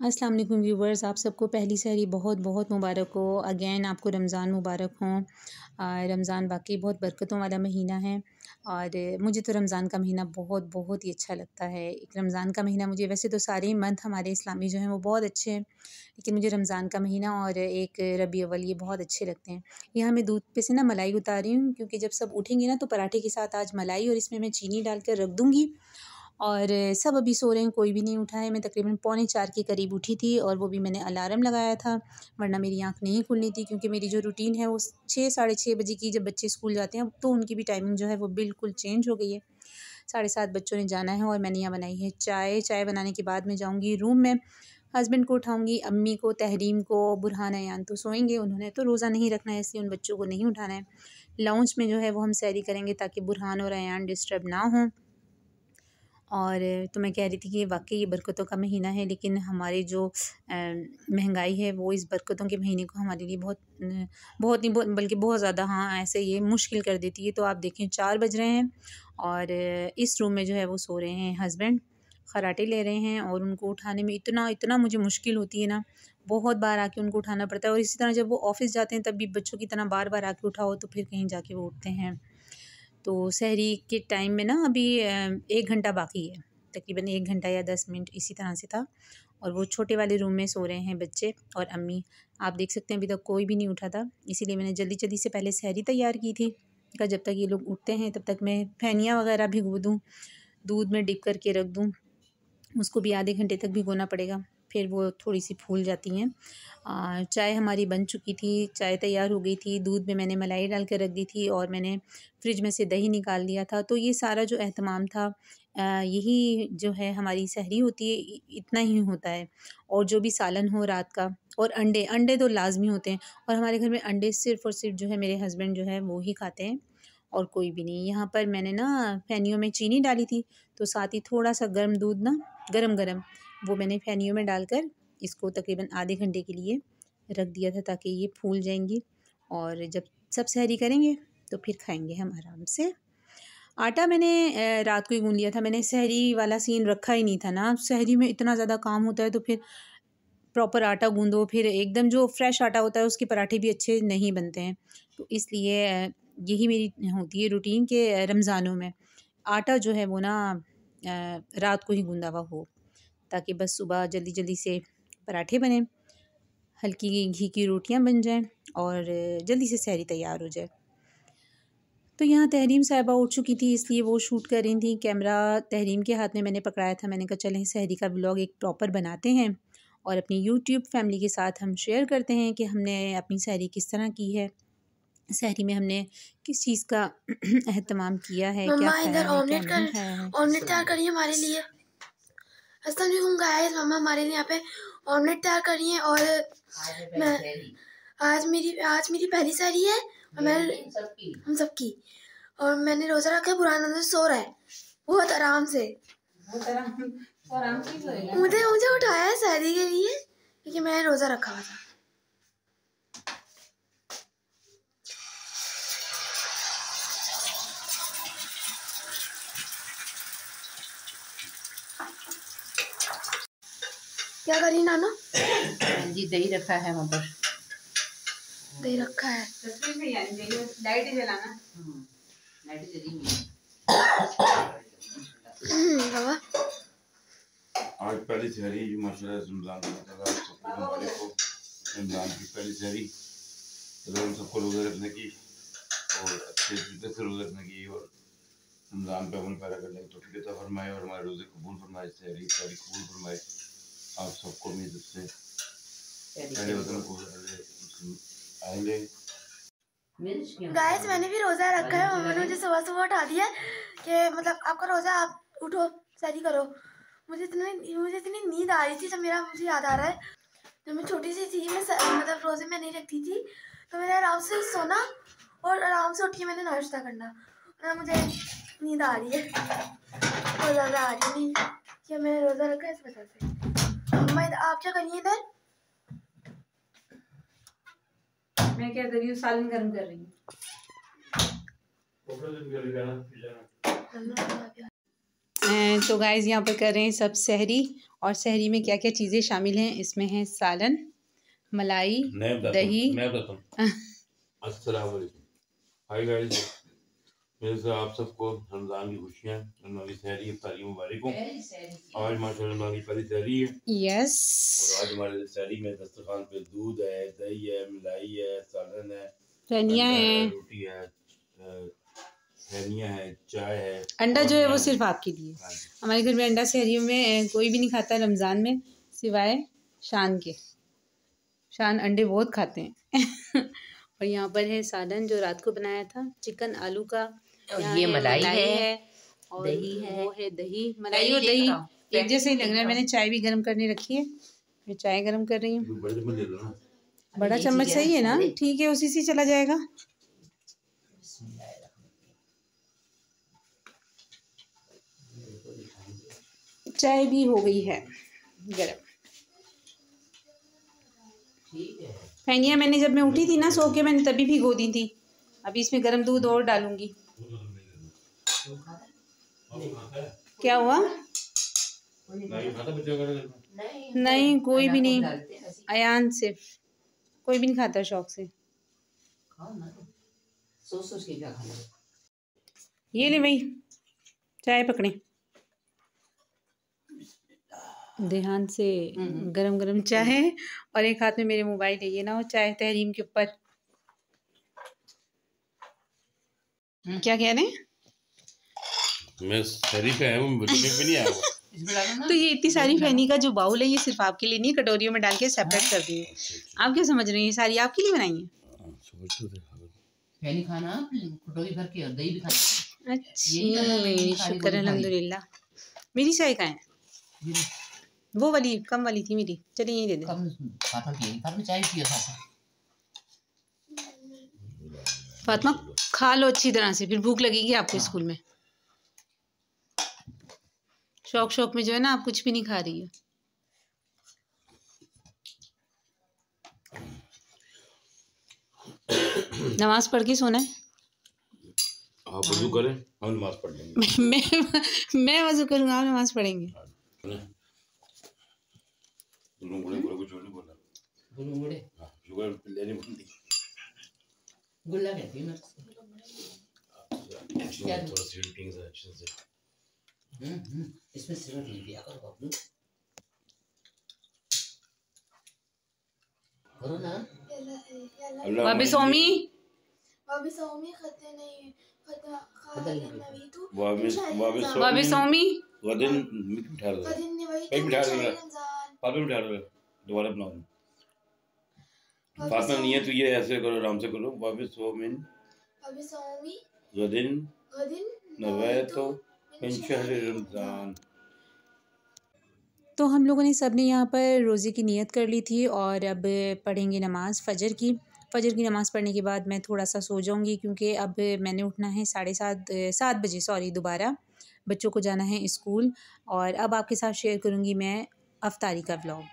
अस्सलाम वालेकुम व्यूवर्स, आप सबको पहली सहरी बहुत बहुत मुबारक हो। अगेन आपको रमज़ान मुबारक हो। रमज़ान वाकई बहुत बरकतों वाला महीना है और मुझे तो रमज़ान का महीना बहुत बहुत ही अच्छा लगता है। एक रमज़ान का महीना मुझे, वैसे तो सारे मंथ हमारे इस्लामी जो हैं वो बहुत अच्छे हैं, लेकिन मुझे रमज़ान का महीना और एक रबी अव्वल ये बहुत अच्छे लगते हैं। यहाँ मैं दूध पे से ना मलाई उतार रही हूँ, क्योंकि जब सब उठेंगे ना तो पराठे के साथ आज मलाई और इसमें मैं चीनी डाल कर रख दूँगी। और सब अभी सो रहे हैं, कोई भी नहीं उठा है। मैं तकरीबन पौने चार के करीब उठी थी और वो भी मैंने अलार्म लगाया था, वरना मेरी आँख नहीं खुलनी थी क्योंकि मेरी जो रूटीन है वो छः, साढ़े छः बजे की जब बच्चे स्कूल जाते हैं तो उनकी भी टाइमिंग जो है वो बिल्कुल चेंज हो गई है। साढ़े सात बच्चों ने जाना है और मैंने यहाँ बनाई है चाय। चाय बनाने के बाद मैं जाऊँगी रूम में, हस्बैंड को उठाऊँगी, अम्मी को, तहरीम को, बुरहान, अयान तो सोएँगे, उन्होंने तो रोज़ा नहीं रखना है, इसलिए उन बच्चों को नहीं उठाना है। लंच में जो है वो हम सैरी करेंगे ताकि बुरहान और अयान डिस्टर्ब ना हों। और तो मैं कह रही थी कि वाकई ये बरकतों का महीना है, लेकिन हमारे जो महँगाई है, वो इस बरकतों के महीने को हमारे लिए बहुत बहुत नहीं बल्कि बहुत ज़्यादा हाँ ऐसे ये मुश्किल कर देती है। तो आप देखें, चार बज रहे हैं और इस रूम में जो है वो सो रहे हैं हस्बैंड, खराटे ले रहे हैं और उनको उठाने में इतना इतना मुझे मुश्किल होती है ना, बहुत बार आके उनको उठाना पड़ता है। और इसी तरह जब वो ऑफ़िस जाते हैं, तब भी बच्चों की तरह बार बार आके उठाओ तो फिर कहीं जाके वो उठते हैं। तो सहरी के टाइम में ना अभी एक घंटा बाकी है। तकरीबन एक घंटा या दस मिनट इसी तरह से था। और वो छोटे वाले रूम में सो रहे हैं बच्चे और अम्मी। आप देख सकते हैं अभी तक कोई भी नहीं उठा था। इसीलिए मैंने जल्दी जल्दी से पहले सहरी तैयार की थी। का जब तक ये लोग उठते हैं, तब तक मैं फैनिया वगैरह भिगो दूँ, दूध में डिप करके रख दूँ। उसको भी आधे घंटे तक भिगोना पड़ेगा। फिर वो थोड़ी सी फूल जाती हैं। चाय हमारी बन चुकी थी, चाय तैयार हो गई थी, दूध में मैंने मलाई डाल कर रख दी थी और मैंने फ्रिज में से दही निकाल दिया था। तो ये सारा जो अहतमाम था यही जो है हमारी सहरी होती है इतना ही होता है। और जो भी सालन हो रात का, और अंडे अंडे तो लाजमी होते हैं। और हमारे घर में अंडे सिर्फ़ और सिर्फ़ जो है मेरे हस्बैंड जो है वो ही खाते हैं, और कोई भी नहीं। यहाँ पर मैंने ना फैनियों में चीनी डाली थी तो साथ ही थोड़ा सा गर्म दूध ना गरम गरम वो मैंने फैनियों में डालकर इसको तकरीबन आधे घंटे के लिए रख दिया था ताकि ये फूल जाएँगी। और जब सब सहरी करेंगे तो फिर खाएँगे हम आराम से। आटा मैंने रात को ही गूंद लिया था। मैंने सहरी वाला सीन रखा ही नहीं था ना। सहरी में इतना ज़्यादा काम होता है तो फिर प्रॉपर आटा गूँधो फिर एकदम जो फ्रेश आटा होता है उसके पराठे भी अच्छे नहीं बनते हैं। तो इसलिए यही मेरी होती है रूटीन के रमज़ानों में। आटा जो है वो ना रात को ही गूँधा हुआ हो। ताकि बस सुबह जल्दी जल्दी से पराठे बने हल्की घी की रोटियाँ बन जाएँ और जल्दी से सहरी तैयार हो जाए। तो यहाँ तहरीम साहिबा उठ चुकी थी इसलिए वो शूट कर रही थी। कैमरा तहरीम के हाथ में मैंने पकड़ाया था। मैंने कहा चलें सहरी का ब्लॉग एक प्रॉपर बनाते हैं और अपनी यूट्यूब फैमिली के साथ हम शेयर करते हैं कि हमने अपनी सहरी किस तरह की है। सहरी में हमने किस चीज़ का अहतमाम किया है क्या इधर ऑमलेट ऑमलेट तैयार करिए हमारे लिए। असलम गाइस मम्मा हमारे लिए यहाँ पे ऑमलेट तैयार कर रही है और मैं आज मेरी आज मेरी पहली सारी है और मैं हम सबकी। और मैंने रोज़ा रखा है पुराना अंदर सो रहा है। बहुत आराम से। मुझे मुझे उठाया है शादी के लिए क्योंकि मैंने रोज़ा रखा हुआ था। क्या करी नाना? जी दही रखा है वहाँ पर। दही रखा है। लाइट जलाना। लाइट जली हम्म, बाबा। आज पहली शहरी माशाल्लाह रमज़ान का रमज़ान की पहली शहरी तो हम सबको रोज़ा रखने की और अच्छे तरीके से रोज़ा रखने की और रमज़ान पे अमल पैदा करने की तो फरमाए और हमारे रोज़े कबूल फरमाए शहरी शहरी कबूल फरमाए। आप सबको उम्मीद से पहले को आएँगे। गाइस मैंने भी रोज़ा रखा है मम्मा ने मुझे सुबह सुबह उठा दिया कि मतलब आपका रोज़ा आप उठो सैरी करो। मुझे इतनी मुझे इतनी नींद आ रही थी जब मेरा मुझे याद आ रहा है। जब मैं छोटी सी थी मैं मतलब रोज़े में नहीं रखती थी तो मैंने आराम से सोना और आराम से उठ के मैंने नाश्ता करना। और मुझे नींद आ रही है। बहुत ज़्यादा आ रही है नींद कि मैंने रोज़ा रखा है इस वजह से। अम्मा आप क्या करिए इधर? मैं क्या कर रही हूँ? सालन गर्म कर रही हूँ। तो गाइस यहाँ पर कर रहे हैं सब सहरी। और सहरी में क्या क्या चीज़ें शामिल हैं? इसमें है सालन मलाई दही। मैं बताता हूँ। अस्सलाम वालेकुम हाय गाइस मेरे से आप सबको रमज़ान की खुशियाँ रमज़ान की सहरी इफ्तारी मुबारक हो। आज माशाल्लाह रमज़ान की पहली सहरी है। यस और आज हमारे सहरी में दस्तरखान पे दूध है दही है मलाई है सालन है रनिया अंडा है। रोटी है धनिया है चाय है। अंडा जो है वो सिर्फ़ आपके लिए। हाँ हमारे घर में अंडा सहरियों में कोई भी नहीं खाता रमज़ान में सिवाय शान के। शान अंडे बहुत खाते हैं। और यहाँ पर है सालन जो रात को बनाया था चिकन आलू का। और ये मलाई है, और दही है। वो है। दही मलाई दही और दही एक जैसे ही लग रहा है मैंने चाय भी गर्म करने रखी है मैं चाय गर्म कर रही हूँ। बड़े चम्मच दे दो ना। बड़ा चम्मच सही है ना? ठीक है उसी से चला जाएगा। चाय भी हो गई है गर्म। ठीक है। फेंगिया मैंने जब मैं उठी थी ना सो के मैंने तभी भिगो दी थी। अभी इसमें गर्म दूध और डालूँगी। क्या हुआ? नहीं खाता बच्चा का नहीं नहीं कोई भी नहीं। अयान सिर्फ़। कोई भी नहीं खाता शौक से। ये ले भाई चाय पकड़े। ध्यान से हम्म। गरम गरम चाय और एक हाथ में मेरे मोबाइल है ये ना हो चाय तहरीम के ऊपर। क्या कह रहे हैं? मैं पे आया पे नहीं आया। हूँ इसमें डालो ना। तो ये इतनी सारी फैनी का जो बाउल है ये सिर्फ़ आपके लिए नहीं कटोरियों में डाल के सेपरेट कर दिए आप क्या समझ रहे हैं? ये सारी आपके लिए बनाई है? हाँ, सोच तो थे। फैनी खाना कटोरी भर के और दही भी खाना अच्छी शुक्र गोली मेरी चाय कहाँ है? वो वाली कम वाली थी मेरी। चलिए यही दे दे। फातिमा खा लो अच्छी तरह से फिर भूख लगेगी आपको स्कूल में। शौक शौक में जो है ना आप कुछ भी नहीं खा रही हो। नमाज़ पढ़ के सोना है? आप वज़ू करें हम नमाज़ पढ़ लेंगे। मैं मैं वज़ू करूँगा आप नमाज़ पढ़ेंगे। हाँ, गुल्ला कहती है अच्छे से इसमें नहीं करो करो ना सोमी खते नहीं तू सोमी वदन मिट बिठा बिठा पापा बिठा दोबारा बनाओ वाबी नहीं है तो ये ऐसे करो आराम से करो। वाबी सो नवैतो मिन रमज़ान तो हम लोगों ने सबने यहाँ पर रोज़े की नियत कर ली थी और अब पढ़ेंगे नमाज़ फ़जर की। फ़जर की नमाज़ पढ़ने के बाद मैं थोड़ा सा सो जाऊँगी क्योंकि अब मैंने उठना है साढ़े सात सात बजे सॉरी दोबारा। बच्चों को जाना है स्कूल और अब आपके साथ शेयर करूँगी मैं अफ्तारी का व्लॉग